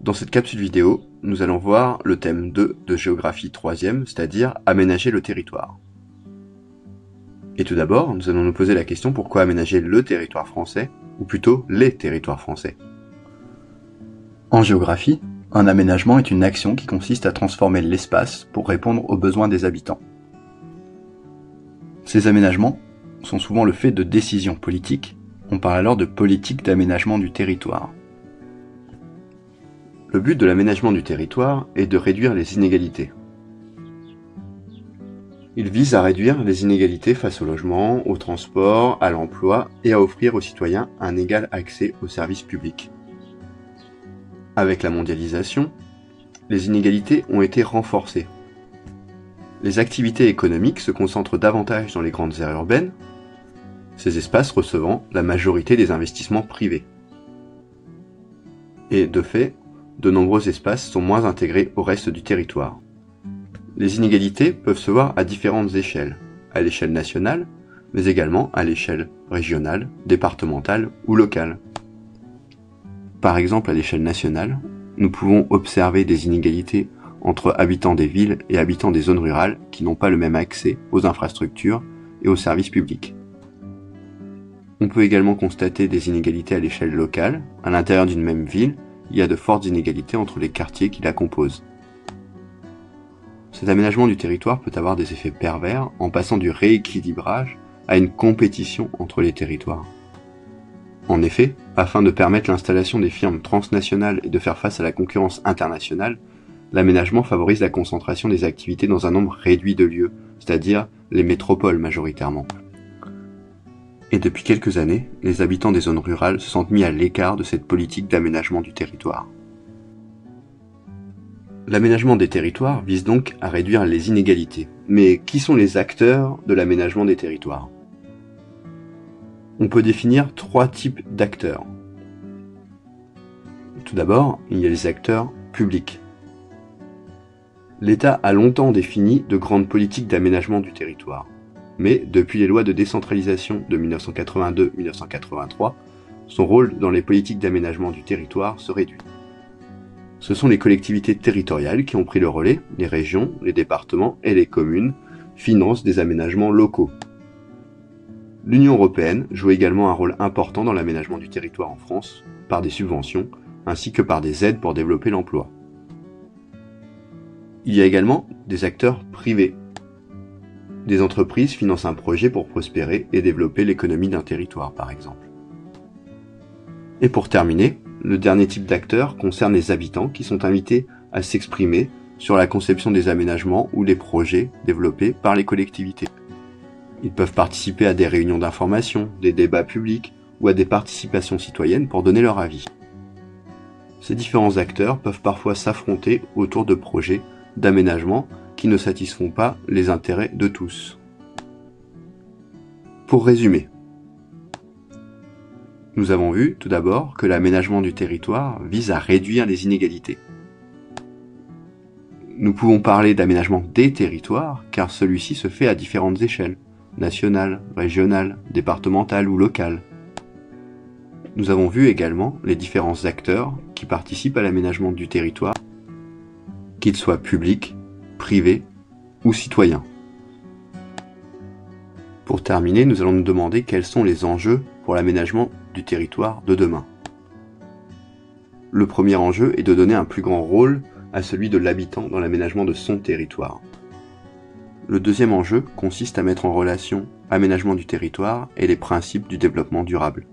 Dans cette capsule vidéo, nous allons voir le thème 2 de géographie 3ème, c'est-à-dire aménager le territoire. Et tout d'abord, nous allons nous poser la question pourquoi aménager le territoire français, ou plutôt les territoires français? En géographie, un aménagement est une action qui consiste à transformer l'espace pour répondre aux besoins des habitants. Ces aménagements sont souvent le fait de décisions politiques, on parle alors de politique d'aménagement du territoire. Le but de l'aménagement du territoire est de réduire les inégalités. Il vise à réduire les inégalités face au logement, au transport, à l'emploi et à offrir aux citoyens un égal accès aux services publics. Avec la mondialisation, les inégalités ont été renforcées. Les activités économiques se concentrent davantage dans les grandes aires urbaines, ces espaces recevant la majorité des investissements privés. Et de fait, de nombreux espaces sont moins intégrés au reste du territoire. Les inégalités peuvent se voir à différentes échelles, à l'échelle nationale, mais également à l'échelle régionale, départementale ou locale. Par exemple, à l'échelle nationale, nous pouvons observer des inégalités entre habitants des villes et habitants des zones rurales qui n'ont pas le même accès aux infrastructures et aux services publics. On peut également constater des inégalités à l'échelle locale, à l'intérieur d'une même ville, il y a de fortes inégalités entre les quartiers qui la composent. Cet aménagement du territoire peut avoir des effets pervers en passant du rééquilibrage à une compétition entre les territoires. En effet, afin de permettre l'installation des firmes transnationales et de faire face à la concurrence internationale, l'aménagement favorise la concentration des activités dans un nombre réduit de lieux, c'est-à-dire les métropoles majoritairement. Et depuis quelques années, les habitants des zones rurales se sentent mis à l'écart de cette politique d'aménagement du territoire. L'aménagement des territoires vise donc à réduire les inégalités. Mais qui sont les acteurs de l'aménagement des territoires? On peut définir trois types d'acteurs. Tout d'abord, il y a les acteurs publics. L'État a longtemps défini de grandes politiques d'aménagement du territoire mais depuis les lois de décentralisation de 1982-1983, son rôle dans les politiques d'aménagement du territoire se réduit. Ce sont les collectivités territoriales qui ont pris le relais, les régions, les départements et les communes financent des aménagements locaux. L'Union européenne joue également un rôle important dans l'aménagement du territoire en France, par des subventions, ainsi que par des aides pour développer l'emploi. Il y a également des acteurs privés des entreprises financent un projet pour prospérer et développer l'économie d'un territoire, par exemple. Et pour terminer, le dernier type d'acteurs concerne les habitants qui sont invités à s'exprimer sur la conception des aménagements ou des projets développés par les collectivités. Ils peuvent participer à des réunions d'information, des débats publics ou à des participations citoyennes pour donner leur avis. Ces différents acteurs peuvent parfois s'affronter autour de projets d'aménagement ne satisfont pas les intérêts de tous. Pour résumer, nous avons vu tout d'abord que l'aménagement du territoire vise à réduire les inégalités. Nous pouvons parler d'aménagement des territoires car celui-ci se fait à différentes échelles, nationales, régionales, départementales ou locales. Nous avons vu également les différents acteurs qui participent à l'aménagement du territoire, qu'ils soient publics, privé ou citoyen. Pour terminer, nous allons nous demander quels sont les enjeux pour l'aménagement du territoire de demain. Le premier enjeu est de donner un plus grand rôle à celui de l'habitant dans l'aménagement de son territoire. Le deuxième enjeu consiste à mettre en relation aménagement du territoire et les principes du développement durable.